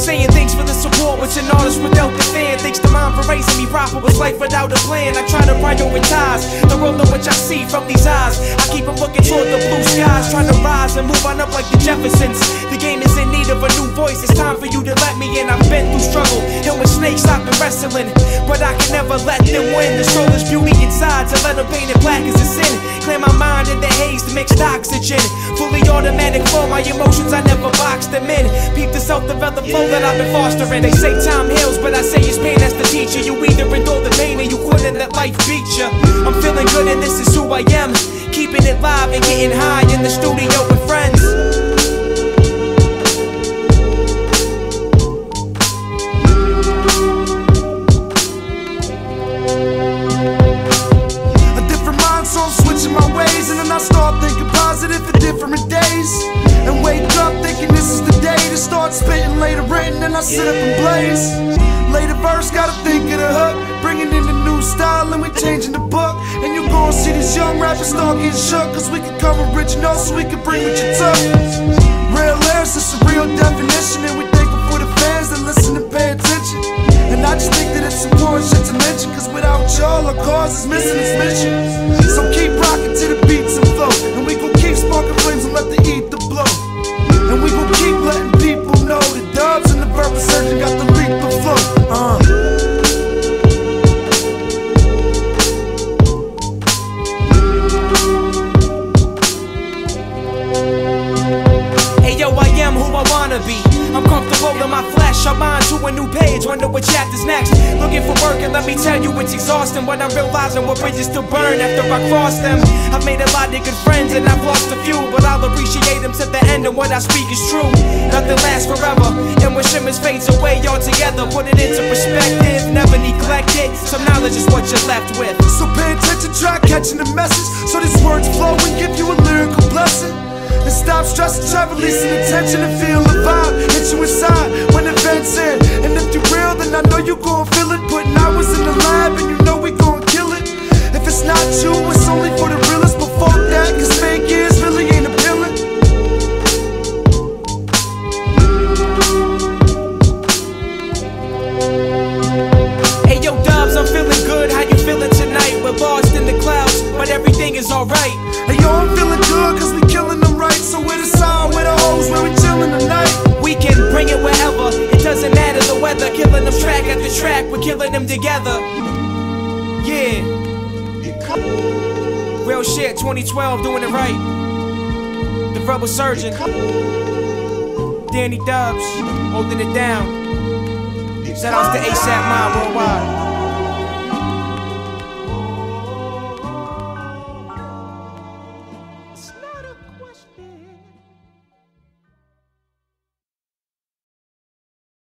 saying thanks for the support. Was an artist without the fan. Thanks to mom for raising me proper. Was life without a plan. I try to prioritize the world in which I see from these eyes. I keep on looking toward the blue skies. Trying to rise and move on up like the Jeffersons. The voice. It's time for you to let me in. I've been through struggle, and with snakes I've been wrestling, but I can never let them win. The soul is beauty inside, to let them paint it black is a sin. Clear my mind in the haze to mixed oxygen. Fully automatic flow, my emotions I never box them in. Peep the self-developed flow that I've been fostering. They say time heals, but I say it's pain that's the teacher. You either endure the pain or you quit and let life beat you. I'm feeling good and this is who I am. Keeping it live and getting high in the studio with friends. For different days. And wake up thinking this is the day to start spitting. Later written, and I sit up and blaze. Later verse, gotta think of the hook. Bringing in the new style, and we changing the book. And you gon' see these young rappers start getting shook. Cause we can come original, so we can bring what you took. Real lyrics, it's a real definition. And we y'all, our cause is missing its mission. So keep rocking to the beats and flow. And we gon' keep sparking flames and let the ether blow. And we gon' to a new page. Wonder what chapter's next. Looking for work, and let me tell you, it's exhausting. When I'm realizing what bridges to burn after I cross them. I've made a lot of good friends, and I've lost a few. But I'll appreciate them to the end, and what I speak is true. Nothing lasts forever, and when shimmers fades away altogether, put it into perspective. Never neglect it. Some knowledge is what you're left with. So pay attention, try catching the message. So these words flow and give you a lyrical blessing. And stop stressing, try releasing the tension and feel the vibe. Hit you inside when events end. And if you real, then I know you gon' feel it. Putting hours in the lab and you know we gon' kill it. If it's not you, it's only for the realest. But fuck that, cause fake is really ain't appealing. Hey yo, Dubz, I'm feeling good. How you feeling tonight? We're lost in the clouds, but everything is alright. Hey yo, I'm feeling good cause we track. We're killing them together. Yeah. Real shit. 2012, doing it right. The Verbal Surgeon. Danny Dubz, holding it down. Shout outs to ASAP Mob worldwide.